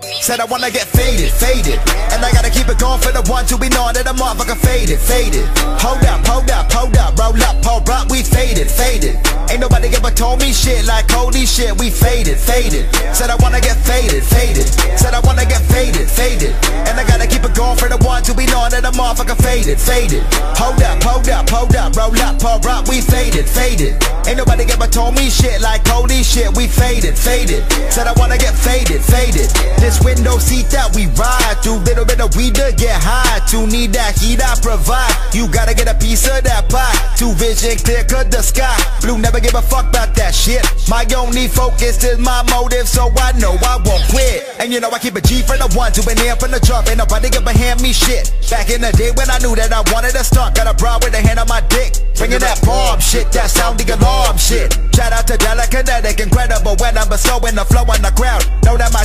Said I wanna get faded, faded. And I gotta keep it going for the ones who be knowing that the motherfucker faded, faded. Hold up, hold up, hold up, roll up, hold up, we faded, faded. Ain't nobody ever told me shit like holy shit, we faded, faded. Said I wanna get faded, faded. Said I wanna get faded, faded. And I gotta keep it going for the ones who be knowing that the motherfucker faded, faded. Hold up, hold up, hold up, roll up, hold up, we faded, faded. Ain't nobody ever told me shit like holy shit, we faded, faded. Said I wanna get faded, faded. This window seat that we ride through, little bit of weed to get high. To need that heat I provide, you gotta get a piece of that pie. To vision clear, cut the sky. Blue never give a fuck about that shit. My only focus is my motive, so I know I won't quit. And you know I keep a G for the one, who been here from the jump. Ain't nobody ever hand me shit. Back in the day when I knew that I wanted to start, got a bra with a hand on my dick. Bringing that bomb shit, that sounding alarm shit. Shout out to Kinetic, incredible when I'm bestowing the flow on the crowd. Know that my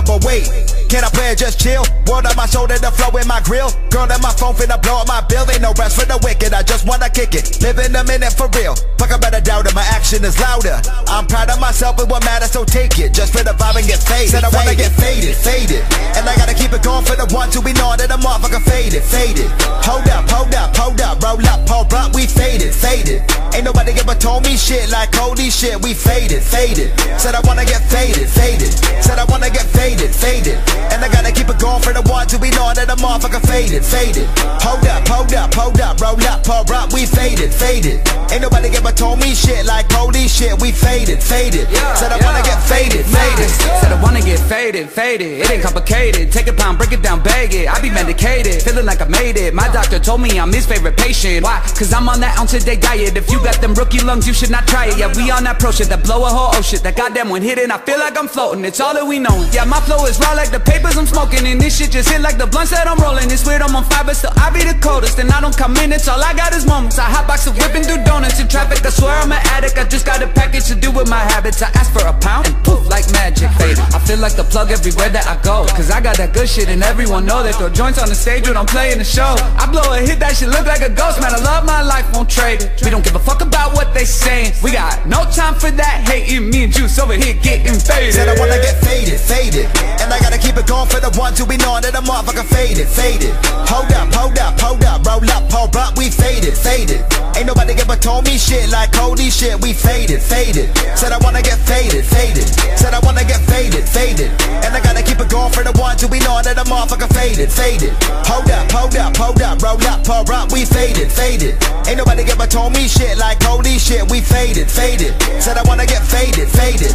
timing impeccable. Wait, can I play just chill? Word on my shoulder, the flow in my grill. Girl, that my phone finna blow up my bill. Ain't no rest for the wicked. I just wanna kick it. Living a minute for real. Fuck, about better doubt it. My action is louder. I'm proud of myself, but what matters, so take it. Just for the vibe and get faded. Said I wanna get faded, faded. And I gotta keep it going for the ones who be knowing that the motherfucker faded, faded. Hold up, hold up, hold up, roll up, hold up, we faded, faded. Ain't nobody ever told me shit like holy shit, we faded, faded. Said I wanna get faded, faded. Said I wanna get faded, faded. And I gotta keep it going for the ones who be knowing that the motherfucker faded, faded. Hold up, hold up, hold up, roll up, hold up, we faded, faded. Ain't nobody ever told me shit like holy shit, we faded, faded. Said I wanna get faded, faded. Said I wanna get faded, faded. It ain't complicated. Take a pound, break it down, bag it. I be medicated, feeling like I made it. My doctor told me I'm his favorite patient. Why? Cause I'm on that ounce a day diet. If you got them rookie lungs, you should not try it. Yeah, we on that pro shit that blow a whole ocean. That goddamn one hitting, I feel like I'm floating. It's all that we know. Yeah, my flow is raw like the papers I'm smoking. And this shit just hit like the blunts that I'm rolling. It's weird, I'm on fire, but still I be the coldest. And I don't come in, it's all I got is moments. I hotbox of whipping through donuts in traffic. I swear I'm an addict. I just got a package to do with my habits. I ask for a pound and poof, like magic, faded. I feel like the plug everywhere that I go. Cause I got that good shit and everyone know they throw joints on the stage when I'm playing the show. I blow a hit, that shit look like a ghost, man. I love my life, won't trade it. We don't give a fuck about what they saying. We got no time for that hating. Me and Juice over here getting faded. Said I wanna get faded, faded. And I gotta keep it going for the ones who be knowing that the motherfucker faded, faded. Hold up, hold up, hold up, roll up, hold up, we faded, faded. Ain't nobody ever told me shit like holy shit, we faded, faded. Said I wanna get faded, faded. Said I wanna get faded, faded. And I gotta keep it going for the ones who be knowing that the motherfucker faded, faded. Hold up, hold up, hold up, roll up, hold up, we faded, faded. Ain't nobody ever told me shit like holy shit, we faded, faded. Said I wanna get faded, faded.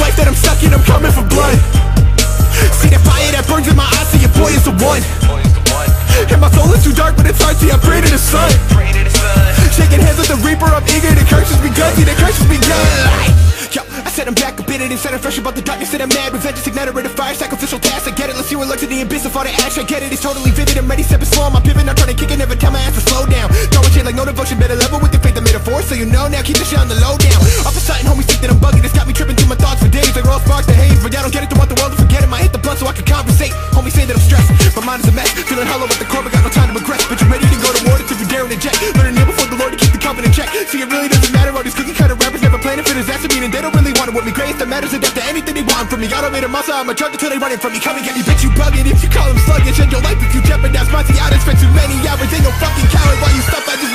Life that I'm stuck in, I'm coming for blood. See the fire that burns in my eyes, see your boy is the one. And my soul is too dark, but it's hard, see I pray to the sun. Shaking hands with the reaper, I'm eager, the curse has begun, see the curse has begun. Yo, I said I'm back, a bit inside, I'm fresh about the darkness that I'm mad Revenge is ignited, ready to fire, sacrificial task I get it, let's see what lurks in the abyss of all the action I get it, it's totally vivid, I'm ready, step stepping slow, I'm pivot, I'm trying to kick it, never tell my ass to slow down. Throwing shit like no devotion, better level with the faith I made a force So you know now, keep the shit on the low down. Off a sudden, homies think that I'm bugging, it's got me tripping through my thoughts for days. Like raw sparks, the haze, but I don't get it, don't want the world to forget it I hit the blunt so I can compensate, homies say that I'm stressed. My mind is a mess, feeling hollow at the core, but got no time to regress. But you ready to go to war, if you dare and eject Learn to kneel before the Lord to keep the covenant check. See, it really doesn't matter, all these cookie cutter rappers never planning for disaster Meaning they don't really want it. With me, grace that matters adapt to anything they want from me. Automated muscle, I'm a drug until they running from me. Come and get me, bitch, you bugging. If you call them sluggish, end your life if you jeopardize my I done spent too many hours, ain't no fucking coward While you stuff I just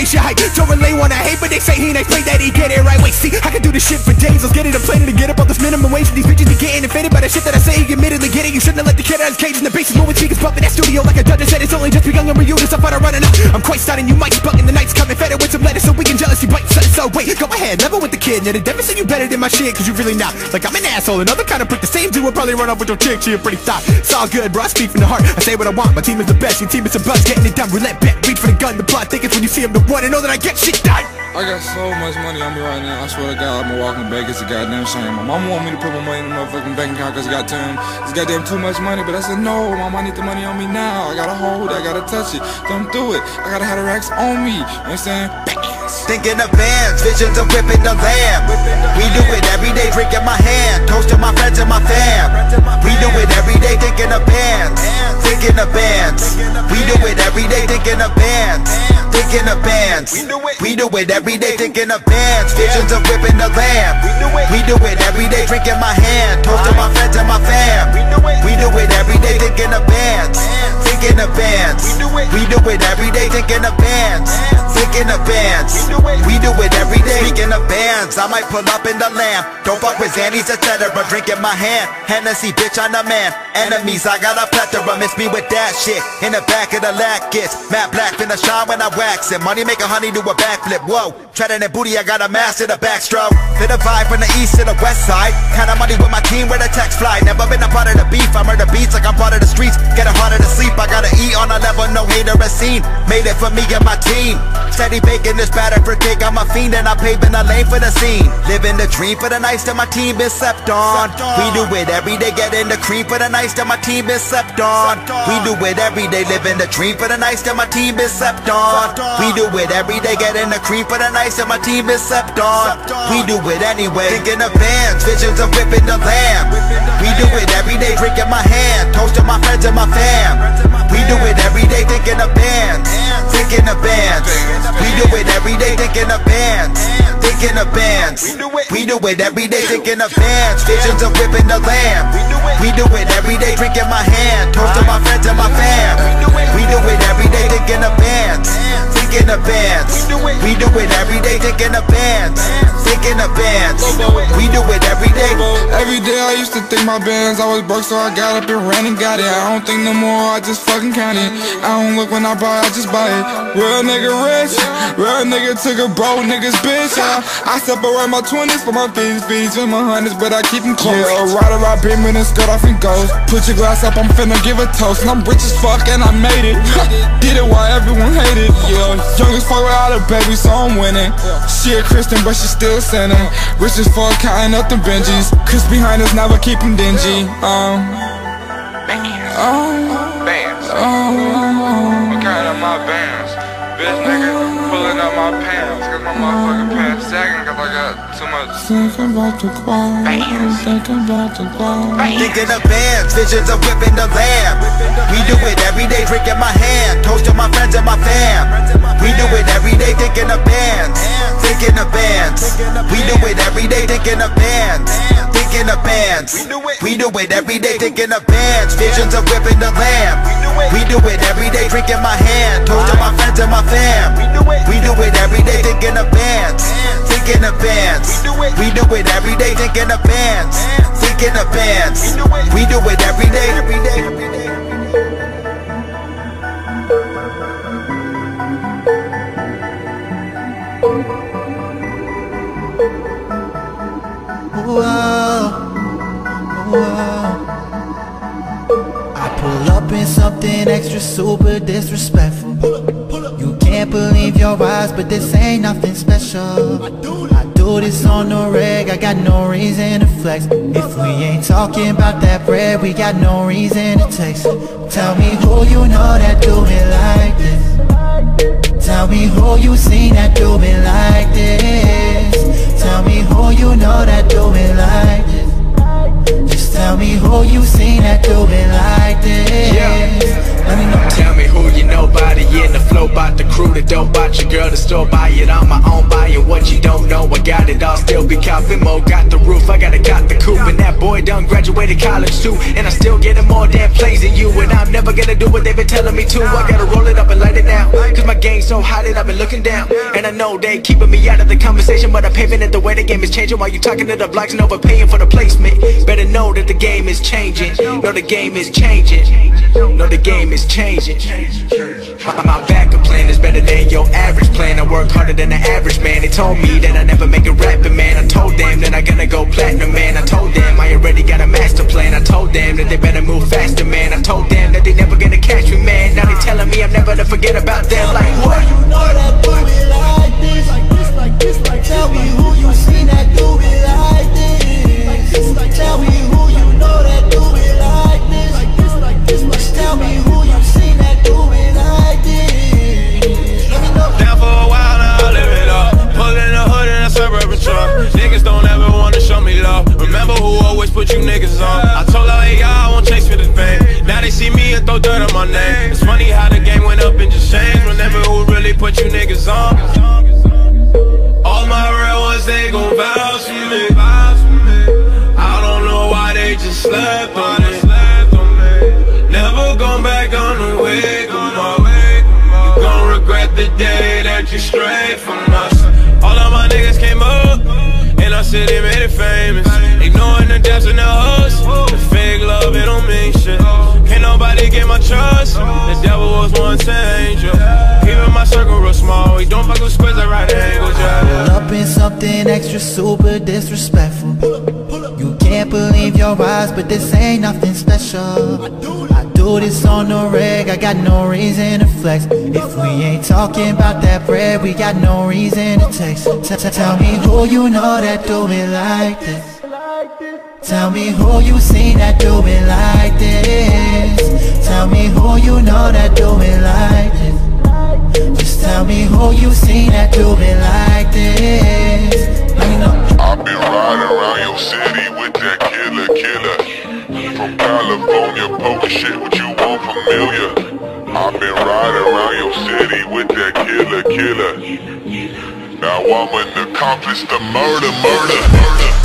erase your height Don't relay wanna hate, but they say he ain't play that he get it right. Wait, see, I can do this shit for days, let's get it, I'm planning to get up on this minimum wage. And these bitches be getting offended by the shit that I say, he admittedly get it. You shouldn't have let the kid out of his cage in the basement Moving speakers bumping that studio like a dungeon said It's only just begun, I'm reusing stuff out of running out I'm quite stunning, you might be bugging, the night's. Coming Fed it with some lettuce so we can jealous pussy bite, so wait, go ahead, level with the kid. And it never say you better than my shit, cause you really not. Like I'm an asshole, another kind of prick, the same dude will probably run off with your chick, she a pretty thought. It's all good, bro, I speak from the heart. I say what I want, my team is the best, your team is a buzz, getting it done. Roulette bet, reach for the gun, the plot. Think it's when you see him the one, and know that I get shit done. I got so much money on me right now. I swear to God, I'm walking back. It's a goddamn shame. My mama want me to put my money in the motherfucking bank account because I got too, it's goddamn too much money. But I said, no, mama, I need the money on me now. I gotta hold it. I gotta touch it. Don't do it. I gotta have the racks on me. You know what I'm saying? Thinking of bands, visions of whipping the lamb. We do it every day, drinking my hand, toasting my friends and my fam. We do it every day, thinking of bands, thinking of bands. We do it every day, thinking of bands, thinking of bands. We do it every day, thinking of bands, visions of whipping the lamb. We do it every day, drinking my hand, toasting my friends and my fam. We do it every day, thinking of bands, thinking of bands. We do it every day, thinking of bands, thinking of bands. We do it every day. Speaking of bands, I might pull up in the lamb. Don't fuck with Xannies, etc. Drinking my hand. Hennessy, bitch, I'm the man. Enemies, I got a plethora. Miss me with that shit. In the back of the lack gets matte black, finna shine when I wax it. Money make a honey do a backflip. Whoa, treading that booty, I got a master the backstroke. Fit a vibe from the east to the west side. Kinda money with my team where the text fly. Never been a part of the beef. I murder beats like I'm part of the streets. Get a harder to sleep. I gotta eat on a level no hater has seen. Made it for me and my team. Steady baking this batter for cake. I'm a fiend and I'm paving the lane for the scene. Living the dream for the nights that my team is slept on. We do it every day, getting the cream for the nights that my team is slept on. We do it every day, living the dream for the nights that my team is slept on. We do it every day, getting the cream for the nights that my team is slept on. We do it anyway, thinking of bands, visions of whipping the lamb. We do it every day, drinking my hand, toasting my friends and my fam. We do it every day, thinking of bands, thinking of bands. We do it every day, thinking of bands, thinking of bands. We do it every day, thinking of bands, visions of whipping the lamb. We do it every day, drinking my hand, toasting my friends and my fam. We do it every day, thinking of bands, thinking of bands. We do it. Every day, thinking of bands, thinking of bands. We do it every day. Every day I used to think my bands I was broke so I got up and ran and got it. I don't think no more, I just fucking count it. I don't look when I buy, I just buy it. Real nigga rich, real nigga took a broke nigga's bitch I, I separate my 20s for my 50s, 50s with my hundreds But I keep them close. Yeah, a ride around beaming and skirt off and ghost Put your glass up, I'm finna give a toast. And I'm rich as fuck and I made it. Did it while everyone hated, yeah Young as fuck without a baby, so I'm winning. She a Christian but she still sinning. Rich as fuck, counting up the Benjis. Chris behind us never keep him dingy. Um Oh Bands. Um, oh I'm um, um, counting up my bands. Bitch nigga pulling up my pants. Cause my motherfucking pants sagging cause I got too much. Thinking about the guap Thinking about the guap Thinking of bands, visions of whipping the lamb. We do it every day, drinking my hand, toasting my friends and my fam. We do it every day, thinking of bands, thinking of bands. We do it every day, thinking of bands, thinking of bands. We do it every day, thinking of bands, visions of whipping the lamb. We do it every day, drinking my hand, toasting my friends and my fam. We do it every day, thinking of bands, thinking of bands. We do it every day, thinking of bands, thinking of bands. We do it every day, every day, every day. I pull up in something extra super disrespectful. You can't believe your eyes, but this ain't nothing special. I do this on the reg, I got no reason to flex. If we ain't talking about that bread, we got no reason to taste. Tell me who you know that do it like this. Tell me who you seen that do it like this. Tell me who you know that do it like this. Tell me who you seen that do it like this. yeah. Let me know. Tell me who you know by the in the flow, bout the crew, the dope, bout your girl, the store, buy it on my own, buying what you don't know. I got it all, still be copping more. Got the roof, I gotta got the coupe, and that boy done graduated college too. And I still getting more damn plays than you, and I'm never gonna do what they've been telling me to. I gotta roll it up and light it down, cause my game's so hot that I've been looking down. And I know they keeping me out of the conversation, but I'm paving it the way the game is changing. While you talking to the blocks and overpaying for the placement, better know that the game is changing. Know the game is changing. Know the game is changing. My, my backup plan is better than your average plan. I work harder than the average man. They told me that I never make a rapping man. I told them that I gonna go platinum man. I told them I already got a master plan. I told them that they better move faster man. I told them that they never gonna catch me man. Now they telling me I'm never to forget about them. Like what? You know that do it like this, like this, like this, like Tell me who you seen that do it like this, like this, like Tell me put you niggas on. I told hey, y'all, I won't chase for this fame. Now they see me and throw dirt on my name. It's funny how the game went up and just changed. Remember who really put you niggas on. All my real ones, they gon' vouch for me. I don't know why they just slept on it. Never gone back on the way. You gon' regret the day that you strayed from us. All of my niggas came up, and our city made it famous. The depths and the hustle. The fake love, it don't mean shit. Can't nobody get my trust. The devil was once an angel. Keeping my circle real small. We don't fuck with squares at right angles, yeah. Up in something extra super disrespectful. You can't believe your eyes, but this ain't nothing special. I do this on the reg, I got no reason to flex. If we ain't talking about that bread, we got no reason to text. T- t- Tell me who you know that do it like this. Tell me who you seen that do it like this. Tell me who you know that do it like this. Just tell me who you seen that do it like this. Let me know. I've been riding around your city with that killer killer. From California, poking shit what you want familiar. I've been riding around your city with that killer killer. Now I'm an accomplice to murder, murder, murder.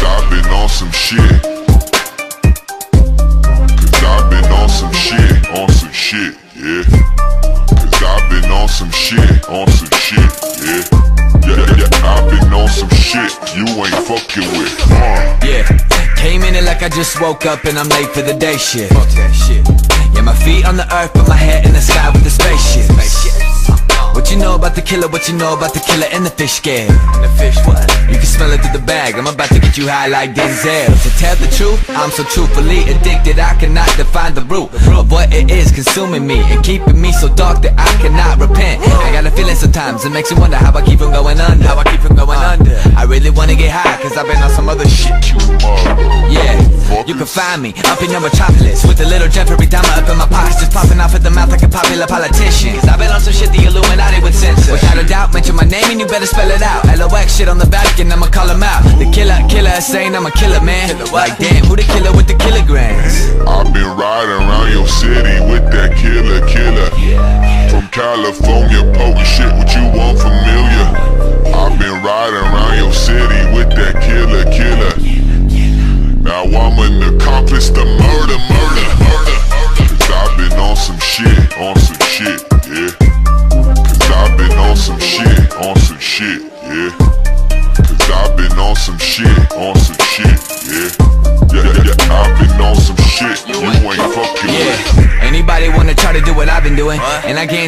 Cause I've been on some shit. Cause I've been on some shit, on some shit, yeah. Cause I've been on some shit, on some shit, yeah. Yeah, yeah, I've been on some shit you ain't fucking with, huh? Yeah, came in it like I just woke up and I'm late for the day shift. Fuck that shit. Yeah, my feet on the earth, but my head in the sky with the spaceship. What you know about the killer? What you know about the killer and the fish scale? The fish what? You can smell it through the bag. I'm about to get you high like Denzel. To tell the truth, I'm so truthfully addicted I cannot define the root of what it is consuming me and keeping me so dark that I cannot repent. I got a feeling sometimes it makes me wonder how I keep from going under. How I keep from going under. I really wanna get high cause I've been on some other shit. You mother. Yeah, you can find me up in your metropolis With a little Jeffrey Dahmer up in my pockets Just popping off at the mouth like a popular politician. Cause I've been on some shit the Illuminati would censor. Without a doubt, mention my name and you better spell it out. LOX shit on the back and I'ma call him out. The killer, killer, saying I'm a killer man. Like damn, who the killer with the kilograms? I've been riding around your city with that killer killer.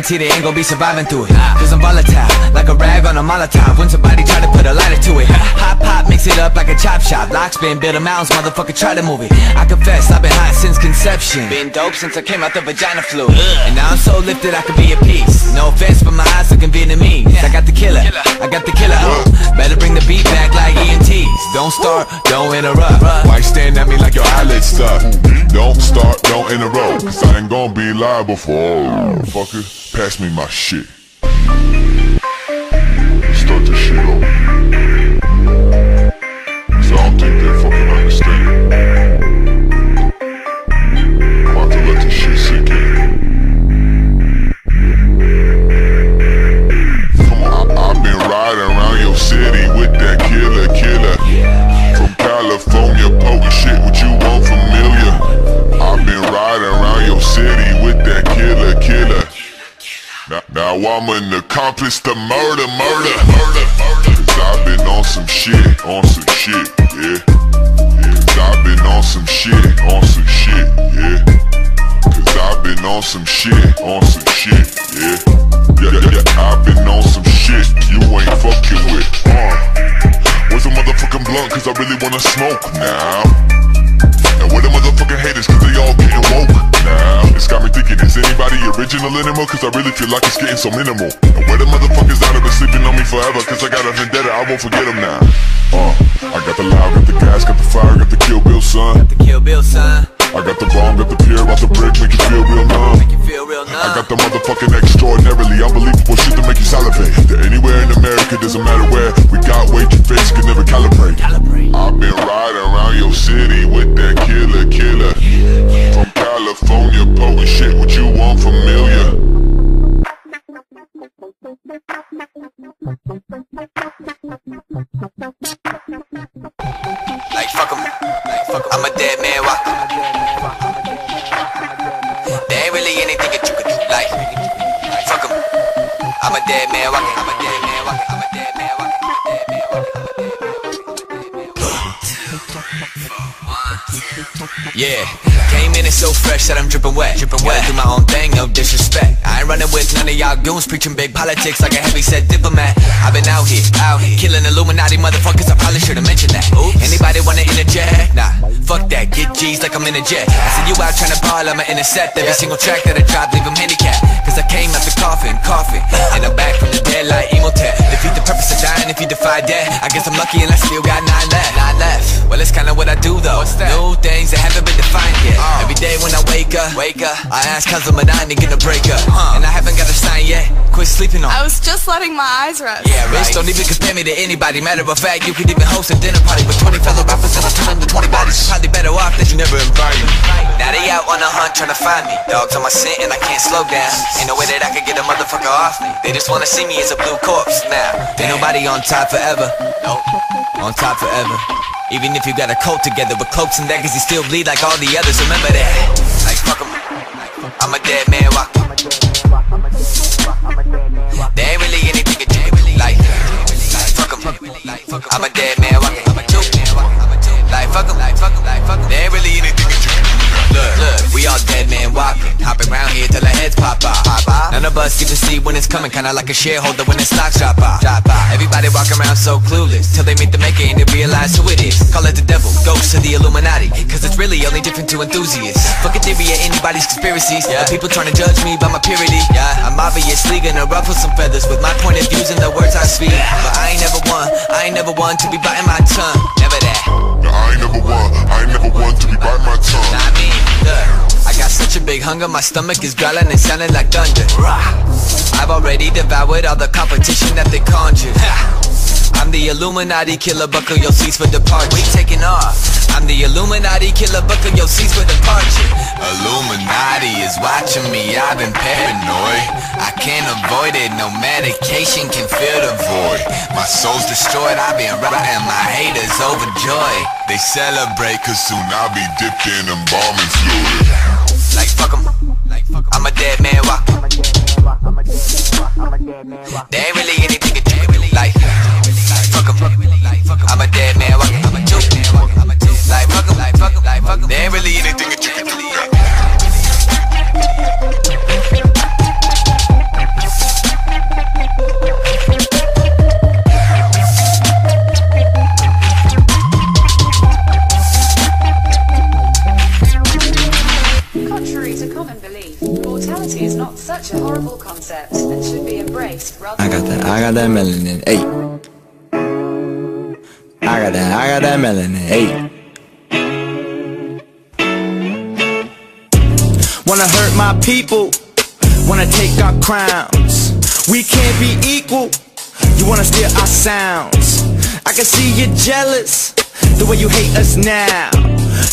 Guarantee they ain't gonna be surviving through it. Cause I'm volatile, like a rag on a Molotov. When somebody try to put a lighter to it Hot pop, mix it up like a chop shop. Lock spin, build a mounds, motherfucker try to move it. I confess, I've been hot since conception. Been dope since I came out the vagina flu. And now I'm so lifted I could be a piece. No offense, but my eyes looking Vietnamese I got the killer, I got the killer on Better bring the beat back like EMTs Don't start, don't interrupt. Why stand at me like your eyelids stuck? Don't start, don't interrupt, cause I ain't gonna be liable for. Fucker, pass me my shit. I'm an accomplice to murder, murder, murder, murder. Cause I've been on some shit, on some shit, yeah. yeah. Cause I've been on some shit, on some shit, yeah. Cause I've been on some shit, on some shit, yeah. Yeah, yeah, yeah. I've been on some shit you ain't fucking with, uh as a motherfucking blunt Cause I really wanna smoke now. And where the motherfucking haters cause they all getting woke now. It's got me thinking is anybody original anymore? Cause I really feel like it's getting so minimal. And where the motherfuckers out have been sleeping on me forever Cause I got a vendetta, I won't forget them now. Uh, I got the loud, got the gas, got the fire, got the Kill Bill son. Got the Kill Bill son. I got the bomb, got the pier, about the brick, make you feel real numb. Make you feel real numb. I got the motherfucking extraordinarily unbelievable shit to make you salivate. That anywhere in America, doesn't matter where, we got way too face, can never calibrate. Calibrate. I've been riding around your city with that killer, killer. From California, potent shit, what you want familiar? Anything that you could do. Like, fuck 'em. I'm a dead man walking. I'm a dead man walking. I'm a dead man walking. I'm a dead man walking. I'm a dead man walking. Yeah, came in and so fresh that I'm dripping wet. Dripping wet. Do my own thing, no disrespect. I ain't running with none of y'all goons preaching big politics like a heavy set diplomat. I've been out here, out here, killing Illuminati motherfuckers. I probably should've mentioned that. Anybody wanna interject? Nah, fuck that. Get G's like I'm in a jet. I see you out trying to ball, I'ma intercept every single track that I drop, leave 'em handicapped. Cause I came out the coffin, coffin, and I'm back from the dead like Imhotep. Defeat the purpose of dying if you defy death. I guess I'm lucky and I still got nine left. Nine left. Well, it's kinda what I do though. New things that haven't been defined up, wake up, I ask cause I'm a nine gonna break up. huh. And I haven't got a sign yet. Quit sleeping on. I was just letting my eyes rest. Yeah, Rich, don't even compare me to anybody. Matter of fact, you could even host a dinner party with 20 fellow rappers and I turn them to 20 bodies. Probably better off that you never invited. Now they out on a hunt trying to find me. Dogs on my scent and I can't slow down. Ain't no way that I could get a motherfucker off me. They just wanna see me as a blue corpse now. Ain't nobody on top forever. Nope. On top forever. Even if you got a cult together with cloaks and daggers, you still bleed like all the others. Remember that. Like fuck 'em. I'm a dead man walking. There ain't really anything can do. Like, like fuck 'em. I'm a dead man None of us see when it's coming, kinda like a shareholder when the stocks drop off. Drop off. Everybody walk around so clueless till they meet the maker and they realize who it is. Call it the devil, ghost, or the Illuminati. Cause it's really only different to enthusiasts. Fuck a theory of anybody's conspiracies. Yeah. people trying to judge me by my purity. Yeah, I'm obviously gonna ruffle some feathers with my point of views and the words I speak. But I ain't never one, I ain't never one to be biting my tongue. Never that. Now I ain't never one, I ain't never one to be biting my tongue. Nah, I mean, look, I got such a big hunger, my stomach is growling and sounding like thunder. I've already devoured all the competition that they conjured. I'm the Illuminati killer, buckle your seats for departure. We taking off. I'm the Illuminati killer, buckle your seats for departure. Illuminati is watching me, I've been paranoid. I can't avoid it, no medication can fill the void. My soul's destroyed, I've been riding my haters overjoyed. They celebrate cause soon I'll be dipped in embalming fluid. Like fuck 'em. Like fuck 'em. I'm a dead man walking. There ain't really anything to do. Like, like fuck 'em. I'm a dead man walking. I'm a two. Like fuck 'em. Like fuck 'em. Like fuck 'em. There ain't really anything that you can do. Contrary to common belief, hey. Wanna hurt my people, wanna take our crowns. We can't be equal, you wanna steal our sounds. I can see you're jealous, the way you hate us now.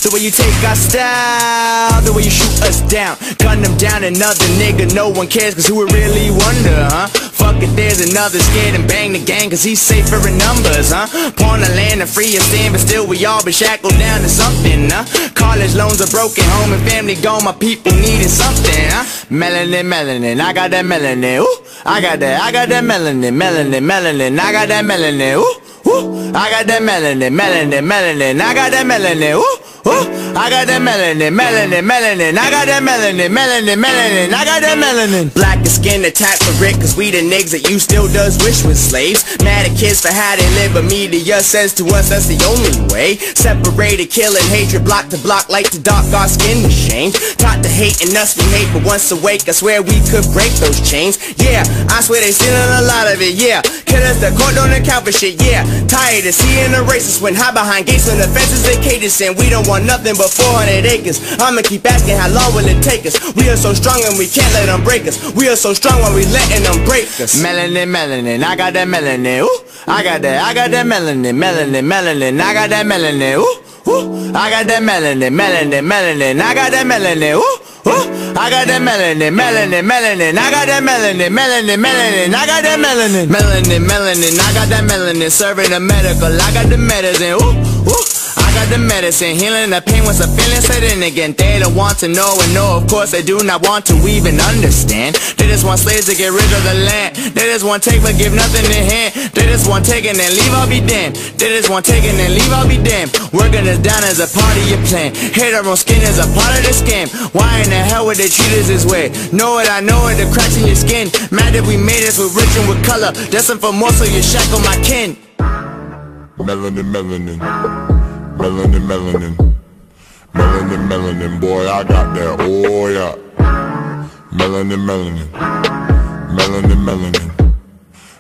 The way you take our style, the way you shoot us down. Gun them down, another nigga, no one cares, cause who would really wonder, huh? Fuck it, there's another scared and bang the gang, cause he's safer in numbers, huh? Pawn the land and free a stand, but still we all been shackled down to something, huh? College loans are broken, home and family gone, my people needing something, huh? Melanin, melanin, I got that melanin, ooh, I got that, I got that melanin, melanin, melanin, I got that melanin, ooh, ooh, I got that melanin, melanin, melanin, I got that melanin, ooh. ooh. I got that melanin, melanin, melanin. I got that melanin, melanin, melanin. I got that melanin. Black skin attack for Rick, cause we the niggas that you still does wish was slaves. Mad at kids for how they live, but media says to us that's the only way. Separated, killing hatred, block to block, like the dark, our skin to shame. Taught to hate and us we hate, but once awake, I swear we could break those chains. Yeah, I swear they stealing a lot of it, yeah. Killers, the court don't account for shit, yeah. Tired of seeing the racists when high behind gates and the fences they cages and we don't want nothing but 400 acres. I'ma keep asking how long will it take us? We are so strong and we can't let them break us. We are so strong when we letting them break us. Melanin, melanin, I got that melanin, ooh. I got that, I got that melanin, melanin, melanin, I got that melanin, ooh. Ooh, I got that melanin, melanin, melanin, I got that melanin, ooh, ooh, I got that melanin, melanin, melanin, I got that melanin, melanin, melanin, I got that melanin, melanin, melanin, I got that melanin, serving the medical, I got the medicine, ooh, ooh. I got the medicine, healing the pain once the feeling set in again. They don't want to know and know, of course they do not want to even understand. They just want slaves to get rid of the land. They just want take but give nothing in hand. They just want taking and leave, I'll be damned. They just want taking and leave, I'll be damned. Working us down as a part of your plan. Hate our own skin as a part of the scam. Why in the hell would they treat us this way? Know it, I know it, the cracks in your skin. Mad that we made us with rich and with color. Destined for more, so you shackle my kin. Melanin, melanin. Melanin, melanin. Melanin, melanin, boy, I got that, oh yeah. Melanin, melanin. Melanin, melanin.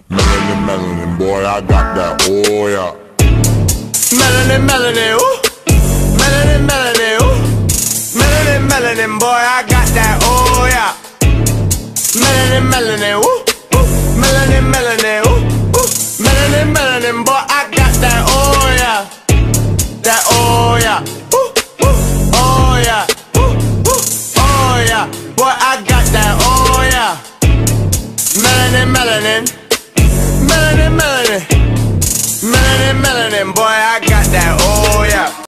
Melanin, melanin, boy, I got that, oh yeah. Melanin, melanin, ooh. Melanin, melanin, ooh. Melanin, melanin, boy, I got that, oh yeah. Melanin, melanin, ooh. Melanin, melanin, ooh. Melanin, melanin, boy, that, oh yeah. That, oh yeah.